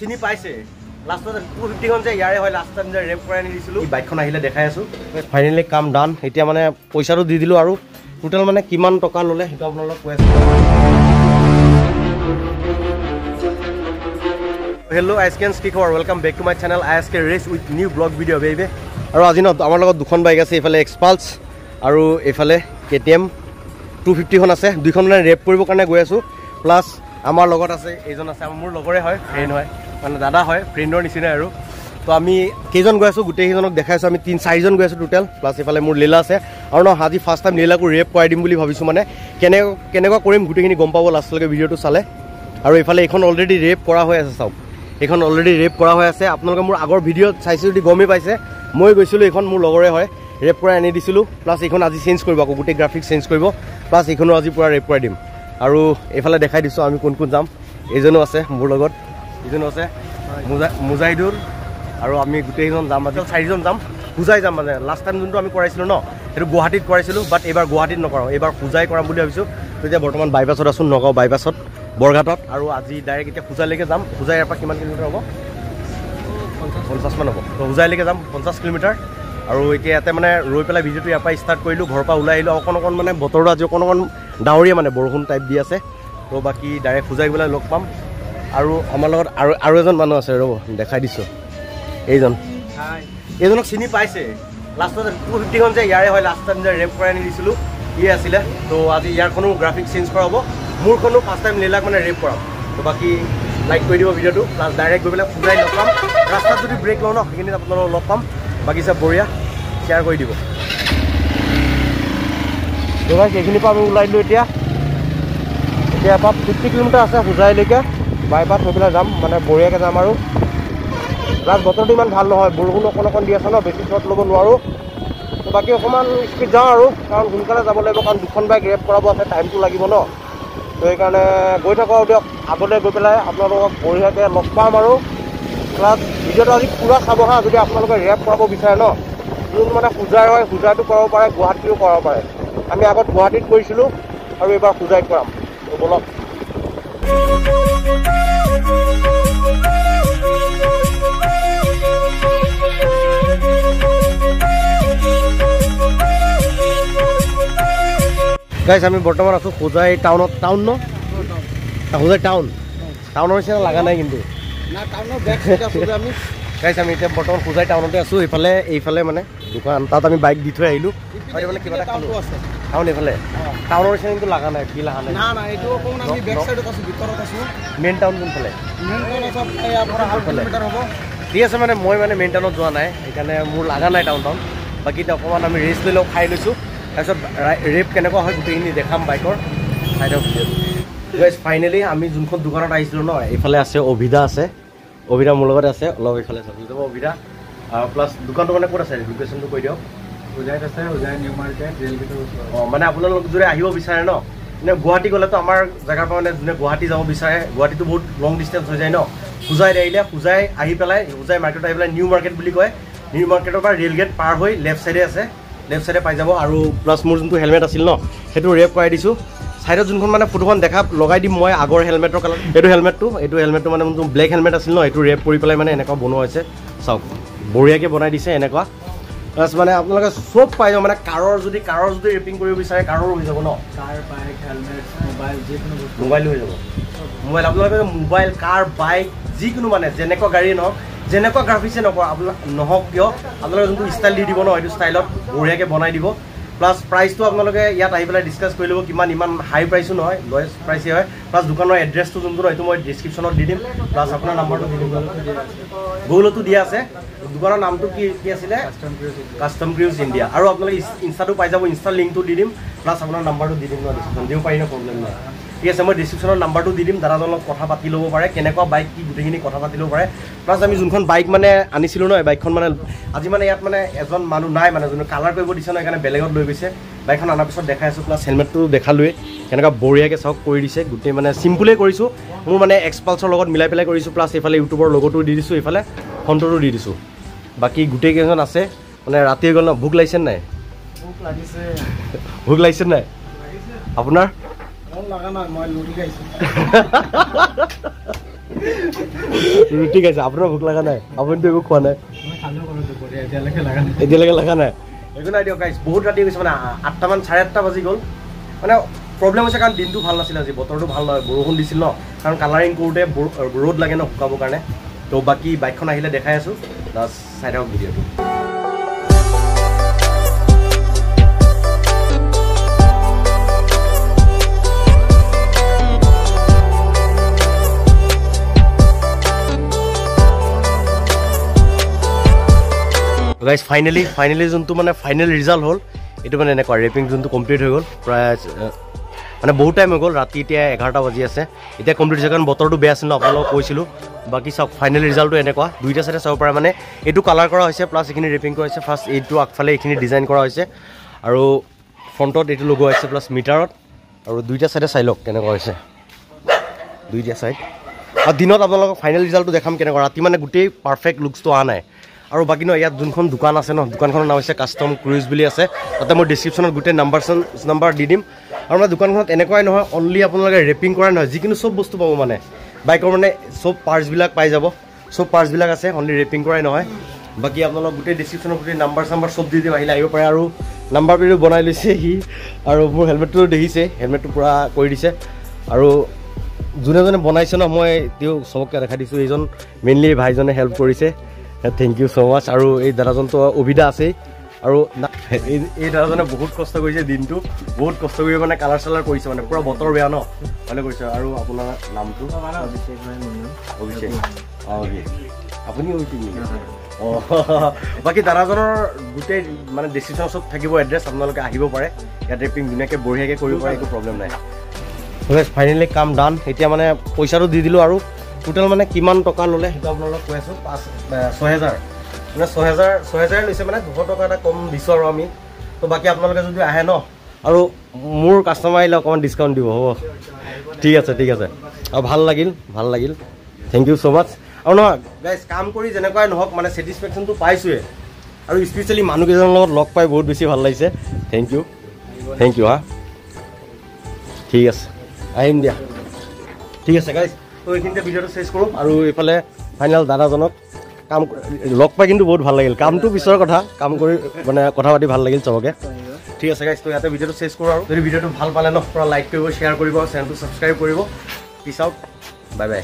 চিনি পাইছে। লাষ্টত টু ফিফটিখন যে ইয়াৰে হয় লাষ্ট টাইম যে ৰেপ কৰাই আনি দিছিলোঁ। বাইকখন আহিলে দেখাই আছোঁ। ফাইনেলি কাম ডান এতিয়া মানে পইচাটো দি দিলোঁ আৰু। টোটেল মানে কিমান টকা ল'লে সেইটো আপোনালোকক কৈ আছোঁ। হেল্ল' আই এছ কেন কি খবৰ welcome back to my channel আই এছ কে race with new vlog video' baby আৰু আজি ন আমাৰ লগত দুখন বাইক আছে এইফালে এক্সপালছ আৰু এইফালে কে টি এম টু ফিফটিখন আছে দুইখন মানে ৰেপ কৰিবৰ কাৰণে গৈ আছোঁ। প্লাছ আমাৰ লগত আছে এইজন আছে মোৰ লগৰে হয় ফ্ৰেণ্ড হয়। মানে দাদা হয় ফ্ৰেণ্ডৰ নিচিনাই আৰু। তো আমি কেইজন গৈ আছোঁ গোটেইকেইজনক দেখাই আছোঁ আমি তিনি চাৰিজন গৈ আছোঁ টোটেল প্লাছ এইফালে মোৰ লীলা আছে। আৰু ন আজি ফাৰ্ষ্ট টাইম লীলাকো ৰেপ কৰাই দিম বুলি ভাবিছোঁ মানে। কেনে কেনেকুৱা কৰিম গোটেইখিনি গম পাব লাষ্টলৈকে ভিডিঅ'টো চালে। আৰু এইফালে এইখন অলৰেডি ৰেপ কৰা হৈ আছে চাওক। এইখন অলৰেডি ৰেপ কৰা হৈ আছে। আপোনালোকে মোৰ আগৰ ভিডিঅ'ত চাইছে যদি গমেই পাইছে মই গৈছিলোঁ এইখন মোৰ লগৰে হয় ৰেপ কৰাই আনি দিছিলোঁ। প্লাছ এইখন আজি চেঞ্জ কৰিব আকৌ গোটেই গ্ৰাফিক্স চেঞ্জ কৰিব। প্লাছ এইখনো আজি পূৰা ৰেপ কৰাই দিম। আৰু এইফালে দেখাই দিছোঁ আমি কোন কোন যাম। এইজনো আছে মোৰ লগত। এইজনো আছে মুজা মুজাহিদুল আৰু আমি গোটেইকেইজন যাম আজি চাৰিজন যাম পূজাই যাম মানে। লাষ্ট টাইম যোনটো আমি কৰাইছিলোঁ ন সেইটো গুৱাহাটীত কৰাইছিলোঁ বাট এইবাৰ গুৱাহাটীত নকৰাওঁ। এইবাৰ পূজাই কৰাম বুলি ভাবিছোঁ। তো এতিয়া বৰ্তমান বাইপাছত আছোঁ নগাঁও বাইপাছত বৰঘাটত। আৰু আজি ডাইৰেক্ট এতিয়া পূজালৈকে যাম। পূজা ইয়াৰ পৰা কিমান কিলোমিটাৰ হ'ব? পঞ্চাছমান হ'ব। তো পূজাইলৈকে যাম পঞ্চাছ কিলোমিটাৰ। আৰু এতিয়া ইয়াতে মানে ৰৈ পেলাই ভিডিঅ'টো ইয়াৰ পৰা ষ্টাৰ্ট কৰিলোঁ ঘৰৰ পৰা ওলাই আহিলোঁ। অকণ অকণ মানে বতৰটো আজি অকণ অকণ ডাৱৰীয়া মানে বৰষুণ টাইপ দি আছে। তো বাকী ডাইৰেক্ট পূজাই পেলাই লগ পাম। আৰু আমাৰ লগত আৰু আৰু এজন মানুহ আছে ৰ'ব দেখাই দিছোঁ। এইজন। এইজনক চিনি পাইছে। লাষ্টত টু ফিফটিখন যে ইয়াৰে হয় লাষ্ট টাইম যে ৰেপ কৰাই আনি দিছিলোঁ ইয়ে আছিলে। তো আজি ইয়াৰখনো গ্ৰাফিক্স চেঞ্জ কৰা হ'ব মোৰখনো ফাৰ্ষ্ট টাইম লীলাক মানে ৰেপ কৰাম। তো বাকী লাইক কৰি দিব ভিডিঅ'টো প্লাছ ডাইৰেক্ট গৈ পেলাই পূজাই লগ পাম। ৰাস্তাত যদি ব্ৰেক লওঁ ন সেইখিনিত আপোনালোকক লগ পাম। বাকী চব বঢ়িয়া। শ্বেয়াৰ কৰি দিব। সেইখিনিৰ পৰা আমি ওলাই দিলোঁ এতিয়া। এতিয়া পৰা ফিফটি কিলোমিটাৰ আছে হোজাইলৈকে। বাইপাছ হৈ পেলাই যাম মানে বঢ়িয়াকৈ যাম আৰু। প্লাছ বতৰটো ইমান ভাল নহয় বৰষুণ অকণ অকণ দি আছে ন বেছি শ্বট ল'ব নোৱাৰোঁ। তো বাকী অকণমান স্পীড যাওঁ আৰু কাৰণ সোনকালে যাব লাগিব কাৰণ দুখন বাইক ৰেপ কৰাব আছে টাইমটো লাগিব ন। তো সেইকাৰণে গৈ থাকোঁ আৰু দিয়ক আগলৈ গৈ পেলাই আপোনালোকক বঢ়িয়াকৈ লগ পাম আৰু। প্লাছ ভিডিঅ'টো আজি পূৰা চাব হা যদি আপোনালোকে ৰেপ কৰাব বিচাৰে ন। যোন মানে পূজাৰ হয় পূজাটো কৰাব পাৰে গুৱাহাটীতো কৰাব পাৰে। আমি আগত গুৱাহাটীত কৰিছিলোঁ আৰু এইবাৰ পূজাইত কৰাম। বলক। গাইছ আমি বৰ্তমান আছোঁ হোজাই টাউনত। টাউন ন? হোজাই টাউন টাউনৰ নিচিনা লগা নাই কিন্তু? গাইছ আমি। এতিয়া বৰ্তমান হোজাই টাউনতে আছোঁ এইফালে এইফালে মানে দোকান তাত আমি বাইক দি থৈ আহিলোঁ। আৰু এইফালে কিবা এটা খালোঁ। টাউন এইফালে? টাউনৰ নিচিনা কিন্তু লগা নাই নাই। মেইন টাউন কোনফালে? ঠিক আছে মানে মই মানে মেইন টাউনত যোৱা নাই সেইকাৰণে মোৰ লগা নাই টাউন টাউন বাকী এতিয়া অকণমান আমি ৰেষ্ট লৈ লওঁ খাই লৈছোঁ। তাৰপিছত ৰেপ কেনেকুৱা হয় গোটেইখিনি দেখাম বাইকৰ চাই দিয়ক গাইজ ফাইনেলি আমি যোনখন দোকানত আহিছিলোঁ ন এইফালে আছে অভিদা আছে। অভিদা মোৰ লগতে আছে অলপ এইফালে চাবলৈ যাব অভিদা। প্লাছ দোকানটো মানে ক'ত আছে? লোকেশ্যনটো কৈ দিয়ক। উজাইত আছে উজাই নিউ মাৰ্কেট ৰেল গেটৰ ওচৰত। অঁ মানে আপোনালোক যদি আহিব বিচাৰে ন মানে গুৱাহাটী গ'লেতো আমাৰ জেগাৰ পৰা মানে যোনে গুৱাহাটী যাব বিচাৰে গুৱাহাটীটো বহুত লং ডিষ্টেঞ্চ হৈ যায় ন পূজাইত আহিলে পূজাই আহি পেলাই পূজাই মাৰ্কেটত আহি পেলাই নিউ মাৰ্কেট বুলি কয়। নিউ মাৰ্কেটৰ পৰা ৰেল গেট পাৰ হৈ লেফ্ট ছাইডে আছে। লেফ্ট ছাইডে পাই যাব আৰু প্লাছ মোৰ যোনটো হেলমেট আছিল ন সেইটো ৰেপ কৰাই দিছোঁ। ছাইডত যোনখন মানে ফটোখন দেখা লগাই দিম মই আগৰ হেলমেটৰ কালাৰ এইটো হেলমেটটো এইটো হেলমেটটো মানে যোনটো ব্লেক হেলমেট আছিল ন এইটো ৰেপ কৰি পেলাই মানে এনেকুৱা বনোৱা হৈছে। চাওক বঢ়িয়াকৈ বনাই দিছে এনেকুৱা। প্লাছ মানে আপোনালোকে চব পাই যাব মানে কাৰৰ যদি কাৰৰ যদি ৰেপিং কৰিব বিচাৰে কাৰো হৈ যাব ন। কাৰ বাইক হেলমেট মোবাইল যিকোনো মোবাইল হৈ যাব। মোবাইল আপোনালোকে মোবাইল কাৰ বাইক যিকোনো মানে যেনেকুৱা গাড়ী নহওক যেনেকুৱা গ্ৰাফিক্সে নকৰা নহওক কিয় আপোনালোকে যোনটো ষ্টাইল দি দিব ন সেইটো ষ্টাইলত বঢ়িয়াকৈ বনাই দিব। প্লাছ প্ৰাইচটো আপোনালোকে ইয়াত আহি পেলাই ডিছকাছ কৰি ল'ব কিমান ইমান হাই প্ৰাইচো নহয় লয়েষ্ট প্ৰাইচে হয়। প্লাছ দোকানৰ এড্ৰেছটো যোনটো সেইটো মই ডিছক্ৰিপশ্যনত দি দিম। প্লাছ আপোনাৰ নাম্বাৰটো দি দিম। গুগলতো দিয়া আছে। দোকানৰ নামটো কি কি আছিলে? কাষ্টম ক্ৰিউজ ইণ্ডিয়া আৰু আপোনালোকে ইনষ্টাটো পাই যাব ইনষ্টাৰ লিংকটো দি দিম। প্লাছ আপোনাৰ নাম্বাৰটো দি দিম ন ডিছক্ৰিপশ্যন দিব পাৰি ন প্ৰব্লেম নাই। ঠিক আছে মই ডিছক্ৰিপশ্যনৰ নাম্বাৰটো দি দিম দাদাজনৰ লগত কথা পাতি ল'ব পাৰে কেনেকুৱা বাইক কি গোটেইখিনি কথা পাতি ল'ব পাৰে। প্লাছ আমি যোনখন বাইক মানে আনিছিলোঁ ন এই বাইকখন মানে আজি মানে ইয়াত মানে এজন মানুহ নাই মানে যোনে কালাৰ কৰিব দিছে ন সেইকাৰণে বেলেগত লৈ গৈছে। বাইকখন অনাৰ পিছত দেখাই আছোঁ প্লাছ হেলমেটটো দেখালোৱে কেনেকুৱা বঢ়িয়াকৈ চাওক কৰি দিছে গোটেই মানে চিম্পুলেই কৰিছোঁ। মোৰ মানে এক্সপালছৰ লগত মিলাই পেলাই কৰিছোঁ প্লাছ এইফালে ইউটিউবৰ লগতো দি দিছোঁ এইফালে ফোনটোতো দি দিছোঁ। বাকী গোটেইকেইজন আছে মানে ৰাতি হৈ গ'ল ন ভোক লাগিছে নাই? ভোক লাগিছে। ভোক লাগিছে নাই? আপোনাৰ? ৰুটি খাইছে। আপোনাৰ ভোক লগা নাই আপুনিতো একো খোৱা নাই। এতিয়ালৈকে লগা নাই। একো নাই দিয়ক গাইছ বহুত ৰাতি গৈছে মানে আঠটামান চাৰে আঠটা বাজি গ'ল। মানে প্ৰব্লেম হৈছে কাৰণ দিনটো ভাল নাছিল আজি বতৰটো ভাল নহয় বৰষুণ দিছিল ন। কাৰণ কালাৰিং কৰোঁতে ৰ'দ লাগে ন শুকাবৰ কাৰণে। তো বাকী বাইকখন আহিলে দেখাই আছোঁ চাই থাকক ভিডিঅ'টো। গাইজ ফাইনেলি ফাইনেলি যোনটো মানে ফাইনেল ৰিজাল্ট হ'ল এইটো মানে এনেকুৱা ৰেপিং যোনটো কমপ্লিট হৈ গ'ল প্ৰায় মানে বহুত টাইম হৈ গ'ল ৰাতি এতিয়া এঘাৰটা বাজি আছে। এতিয়া কমপ্লিট হৈছে কাৰণ বতৰটো বেয়া আছিল ন আপোনালোকক কৈছিলোঁ। বাকী চাওক ফাইনেল ৰিজাল্টটো এনেকুৱা দুইটা চাইডে চাব পাৰে মানে এইটো কালাৰ কৰা হৈছে প্লাছ এইখিনি ৰেপিং কৰা হৈছে ফাৰ্ষ্ট এইটো আগফালে এইখিনি ডিজাইন কৰা হৈছে। আৰু ফ্ৰণ্টত এইটো লগোৱা হৈছে প্লাছ মিটাৰত আৰু দুইটা চাইডে চাই লওক কেনেকুৱা হৈছে। দুইটা চাইড আৰু দিনত আপোনালোকক ফাইনেল ৰিজাল্টটো দেখাম কেনেকুৱা ৰাতি মানে গোটেই পাৰফেক্ট লুকছটো অহা নাই। আৰু বাকী ন ইয়াত যোনখন দোকান আছে ন দোকানখনৰ নাম হৈছে কাষ্টম ক্ৰুইজ বুলি আছে। তাতে মই ডিছক্ৰিপশ্যনত গোটেই নাম্বাৰ নাম্বাৰ দি দিম। আৰু মানে দোকানখনত এনেকুৱাই নহয় অনলি আপোনালোকে ৰেপিং কৰা নহয় যিকোনো চব বস্তু পাব মানে। বাইকৰ মানে চব পাৰ্টছবিলাক পাই যাব। চব পাৰ্টছবিলাক আছে অনলি ৰেপিং কৰাই নহয়। বাকী আপোনালোক গোটেই ডিছক্ৰিপশ্যনত গোটেই নাম্বাৰ চাম্বাৰ চব দি দিম আহিলে আহিব পাৰে। আৰু নাম্বাৰ প্লেটো বনাই লৈছে সি। আৰু মোৰ হেলমেটটো দেখিছে হেলমেটটো পূৰা কৰি দিছে। আৰু যোনে যোনে বনাইছে ন মই তেওঁ চবকে দেখাই দিছোঁ। এইজন মেইনলি ভাইজনে হেল্প কৰিছে। থেংক ইউ ছ' মাছ আৰু এই দাদাজনটো অভিদা আছেই। আৰু এই দাদাজনে বহুত কষ্ট কৰিছে দিনটো। বহুত কষ্ট কৰি মানে কালাৰ চালাৰ কৰিছে মানে। পূৰা বতৰ বেয়া ন? ভালে কৰিছে। আৰু আপোনাৰ নামটো? অভিষেক। আপুনি অভিষেক নেকি? অঁ বাকী দাদাজনৰ গোটেই মানে ডিচিশ্যন চব থাকিব এড্ৰেছ আপোনালোকে আহিব পাৰে। ইয়াত ৰেপিং ধুনীয়াকৈ বঢ়িয়াকৈ কৰিব পাৰে একো প্ৰব্লেম নাই। ফাইনেলি কাম ডান এতিয়া মানে পইচাটো দি দিলোঁ আৰু টোটেল মানে কিমান টকা ল'লে? সেইটো আপোনালোকক কৈ আছোঁ পাঁচ ছহেজাৰ। মানে ছহেজাৰ ছহেজাৰ লৈছে মানে দুশ টকা এটা কম দিছোঁ আৰু আমি। তো বাকী আপোনালোকে যদি আহে ন? আৰু মোৰ কাষ্টমাৰ আহিলে অকণমান ডিছকাউণ্ট দিব হ'ব। ঠিক আছে ঠিক আছে। আৰু ভাল লাগিল ভাল লাগিল। থেংক ইউ ছ' মাছ আৰু নহয় গাইজ কাম কৰি যেনেকুৱাই নহওক মানে ছেটিছফেকশ্যনটো পাইছোঁৱে আৰু স্পেচিয়েলি মানুহকেইজনৰ লগত লগ পাই বহুত বেছি ভাল লাগিছে। থেংক ইউ থেংক ইউ হা। ঠিক আছে। আহিম দিয়া। ঠিক আছে গাইজ তো এইখিনিতে ভিডিঅ'টো চেঞ্জ কৰোঁ। আৰু এইফালে ফাইনেল দাদাজনক কাম লগ পাই কিন্তু বহুত ভাল লাগিল। কামটো পিছৰ কথা কাম কৰি মানে কথা পাতি ভাল লাগিল চবকে। ঠিক আছে গাইজ তো ইয়াতে ভিডিঅ'টো চেঞ্জ কৰোঁ আৰু। যদি ভিডিঅ'টো ভাল পালে ন পূৰা লাইক কৰিব শ্বেয়াৰ কৰিব চেনেলটো ছাবস্ক্ৰাইব কৰিব। পিছ আউট বাই বাই